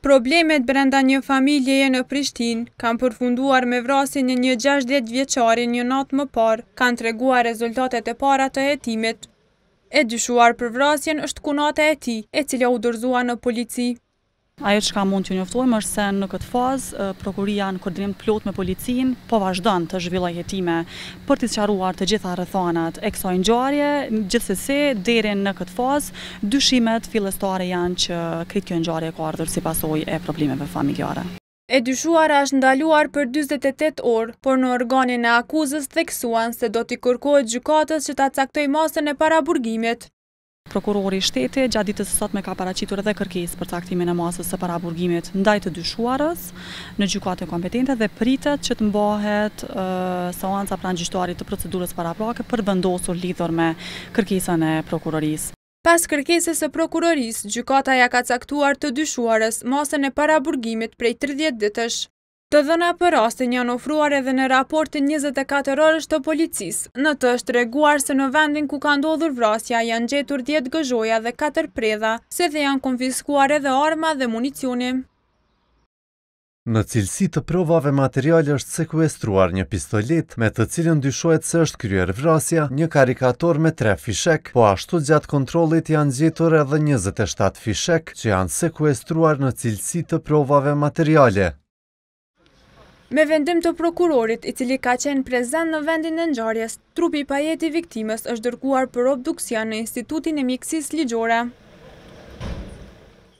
Problemet brenda një familjeje në Prishtinë kanë përfunduar me vrasjen e një gjashtëdhjetë vjeçari një natë më parë, kanë treguar rezultatet e para të hetimit. E dyshuar për vrasjen është kunata e tij, e cila u dorëzua në polici. Ajo çka mund t'ju njoftojmë është se në këtë fazë prokuria në koordinim të plotë me policinë po vazhdon të zhvillojë hetime Për t'i sqaruar të gjitha rrethanat e kësaj ngjarje, gjithsesi deri në këtë fazë, dyshimet fillestare janë që krejt kjo ngjarje ka ardhur si pasojë e problemeve familjare. E dyshuara është ndaluar për dyzet e tetë orë, por në organin e akuzës theksuan se do t'i kërkohet gjykatës që ta caktojë masën e paraburgimit. Prokurori i Shtetit gjatë ditës së sotme ka paraqitur edhe kërkesë për caktimin e masës së paraburgimit ndaj të dyshuarës në gjykatën kompetente dhe pritet që të mbahet seanca pranë gjyqtarit të procedurës paraprake për vendosur lidhur me kërkesën e Prokurorisë. Pas kërkesës së Prokurorisë, gjykata ia ka caktuar të dyshuarës masën e paraburgimit prej tridhjetë ditësh. Të dhëna për rastin janë ofruar edhe në raportin 24 orësh të policisë. Në të është treguar se në vendin ku ka ndodhur vrasja janë gjetur 10 gëzhoja dhe 4 predha, si dhe janë konfiskuar edhe arma dhe municioni. Në cilësi të provave materiale është sekuestruar një pistoletë, me të cilën dyshohet se është kryer vrasja, një karikator me tre fishek, po ashtu gjatë kontrollit janë gjetur edhe njëzet e shtatë fishek, që janë sekuestruar në cilësi të provave materiale. Me vendim të prokurorit, i cili ka qenë prezent në vendin e ngjarjes, trupi i pajetë i viktimës është dërguar për obduksion në Institutin e Mjekësisë Ligjore.